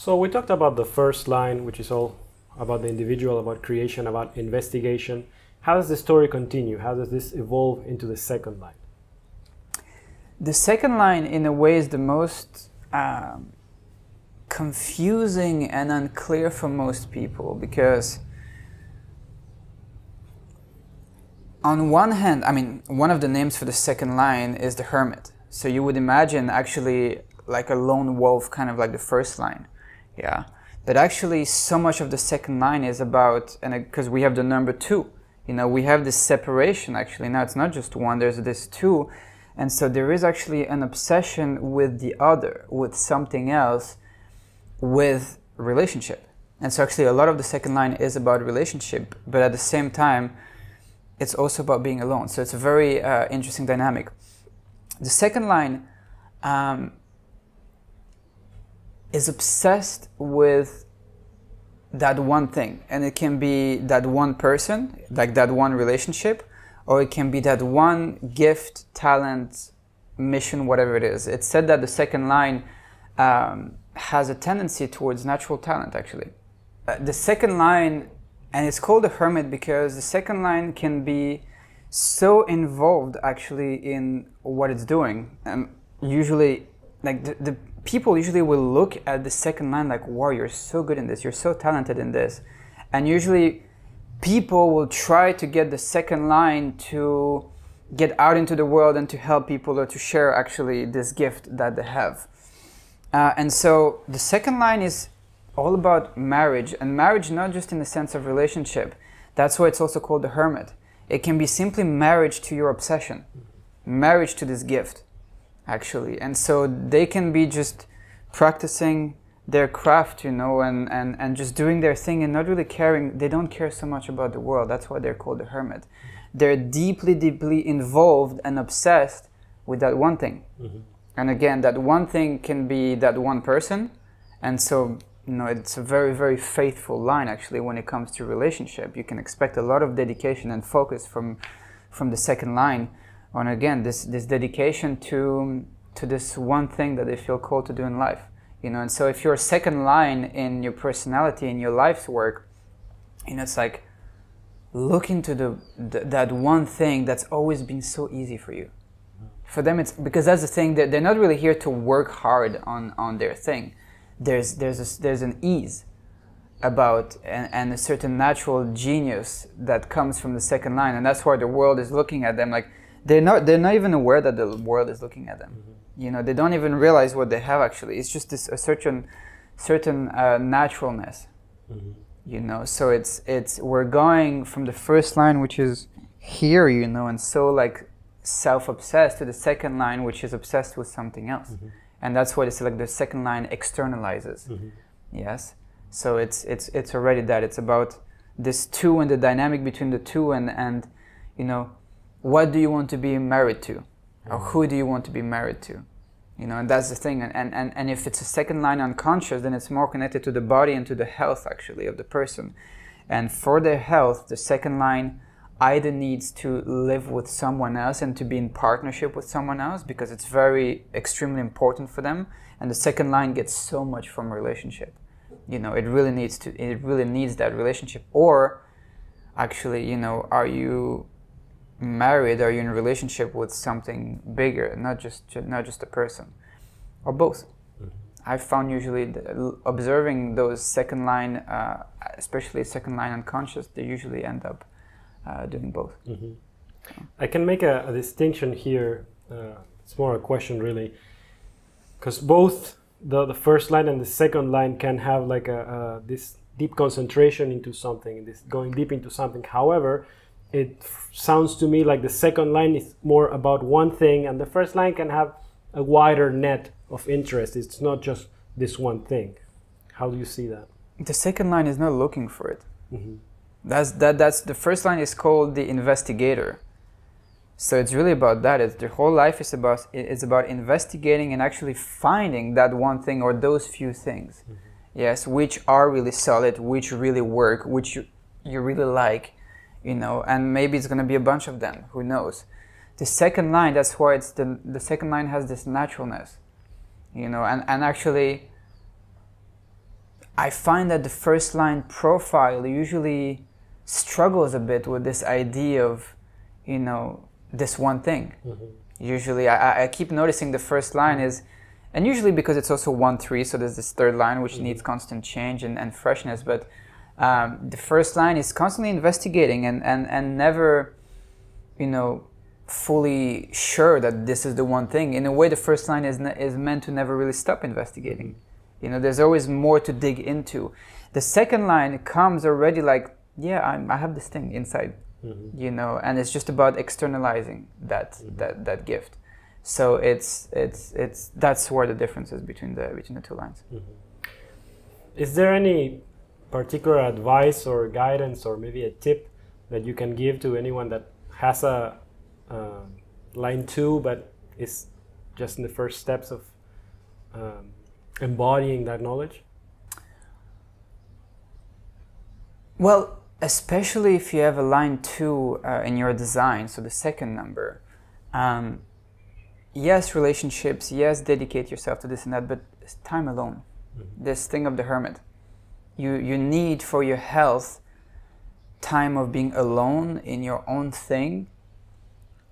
So we talked about the first line, which is all about the individual, about creation, about investigation. How does the story continue? How does this evolve into the second line? The second line, in a way, is the most um, confusing and unclear for most people because, on one hand, I mean, one of the names for the second line is the hermit. So you would imagine actually like a lone wolf, kind of like the first line. Yeah. But actually, so much of the second line is about, and because we have the number two, you know, we have this separation actually. Now it's not just one, there's this two. And so there is actually an obsession with the other, with something else, with relationship. And so actually, a lot of the second line is about relationship, but at the same time, it's also about being alone. So it's a very uh, interesting dynamic. The second line um, is obsessed with that one thing. And it can be that one person like that one relationship or it can be that one gift talent mission whatever it is. It's said that the second line um, has a tendency towards natural talent actually. Uh, the second line and it's called a hermit because the second line can be so involved actually in what it's doing. And usually like the, the people usually will look at the second line like, wow, you're so good in this, you're so talented in this. And usually people will try to get the second line to get out into the world and to help people or to share actually this gift that they have. Uh, and so the second line is all about marriage, and marriage not just in the sense of relationship. That's why it's also called the hermit. It can be simply marriage to your obsession, marriage to this gift actually. And so they can be just practicing their craft, you know, and, and, and just doing their thing and not really caring. They don't care so much about the world. That's why they're called the hermit. They're deeply, deeply involved and obsessed with that one thing. Mm-hmm. And again, that one thing can be that one person. And so, you know, it's a very, very faithful line actually when it comes to relationship. You can expect a lot of dedication and focus from, from the second line on again this this dedication to to this one thing that they feel called to do in life you know? And so if you're second line in your personality in your life's work you know it's like look into the, the that one thing that's always been so easy for you. For them it's because that's the thing that they're not really here to work hard on on their thing. There's there's a, there's an ease about and, and, a certain natural genius that comes from the second line. And that's why the world is looking at them like they're not they're not even aware that the world is looking at them mm-hmm. you know they don't even realize what they have actually it's just this a certain certain uh, naturalness mm-hmm. you know so it's it's we're going from the first line which is here you know and so like self-obsessed to the second line which is obsessed with something else mm-hmm. and that's what it's like the second line externalizes mm-hmm. yes so it's it's it's already that it's about this two and the dynamic between the two and and you know what do you want to be married to? Or mm. who do you want to be married to? You know and that's the thing. And, and, and if it's a second line unconscious then it's more connected to the body and to the health actually of the person. And for their health the second line either needs to live with someone else and to be in partnership with someone else because it's very extremely important for them. And the second line gets so much from relationship. You know it really needs to it really needs that relationship. Or actually you know are you married are you in a relationship with something bigger not just not just a person? Or both? Mm-hmm. i've found usually observing those second line uh, especially second line unconscious they usually end up uh, doing both. Mm-hmm. i can make a, a distinction here uh, it's more a question really. Because both the, the first line and the second line can have like a, a this deep concentration into something this going deep into something. However it sounds to me like the second line is more about one thing and the first line can have a wider net of interest. It's not just this one thing. How do you see that? The second line is not looking for it. Mm-hmm. that's that that's the first line is called the investigator. So it's really about that. It's the whole life is about it's about investigating and actually finding that one thing or those few things. Mm-hmm. yes which are really solid which really work which you, you really like you know, and maybe it's going to be a bunch of them, who knows. The second line, that's why it's the, the second line has this naturalness, you know, and, and actually I find that the first line profile usually struggles a bit with this idea of, you know, this one thing. Mm-hmm. Usually, I, I, keep noticing the first line is, and usually because it's also one three, so there's this third line which mm-hmm. needs constant change and, and freshness. But um, the first line is constantly investigating and, and, and never, you know, fully sure that this is the one thing. In a way, the first line is, is meant to never really stop investigating. You know, there's always more to dig into. The second line comes already like, yeah, I'm, i have this thing inside, mm-hmm. you know, and it's just about externalizing that mm-hmm. that that gift. So it's it's it's that's where the difference is between the between the two lines. Mm-hmm. Is there any particular advice or guidance or maybe a tip that you can give to anyone that has a uh, line two, but is just in the first steps of um, embodying that knowledge? Well, especially if you have a line two uh, in your design, so the second number. Um, yes, relationships, yes, dedicate yourself to this and that, but time alone. Mm-hmm. This thing of the hermit. You, you need for your health time of being alone in your own thing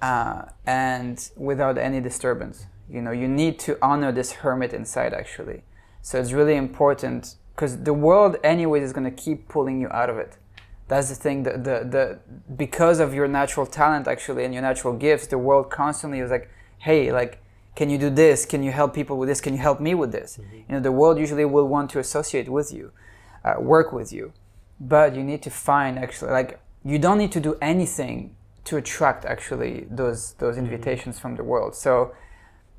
uh, and without any disturbance. You know, you need to honor this hermit inside actually. So it's really important because the world, anyways, is going to keep pulling you out of it. That's the thing. The, the, the because of your natural talent actually and your natural gifts, the world constantly is like, hey, like, can you do this? Can you help people with this? Can you help me with this? Mm-hmm. You know, the world usually will want to associate with you, uh, work with you, but you need to find actually like you don't need to do anything to attract actually those those mm-hmm. invitations from the world. So,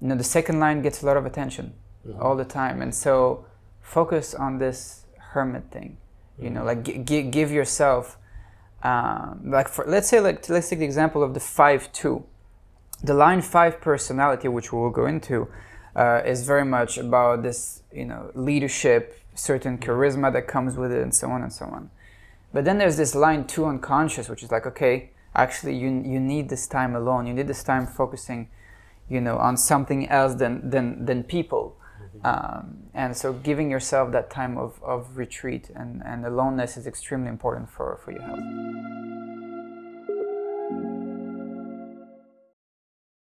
you know, the second line gets a lot of attention mm-hmm. all the time, and so focus on this hermit thing. You know, mm-hmm. like g- give yourself, um, like for let's say like let's take the example of the five two, the line five personality, which we will go into, uh, is very much about this you know leadership, certain charisma that comes with it, and so on and so on. But then there's this line two unconscious, which is like okay actually you you need this time alone you need this time focusing you know on something else than than than people mm-hmm. um, and so giving yourself that time of, of retreat and, and aloneness is extremely important for, for your health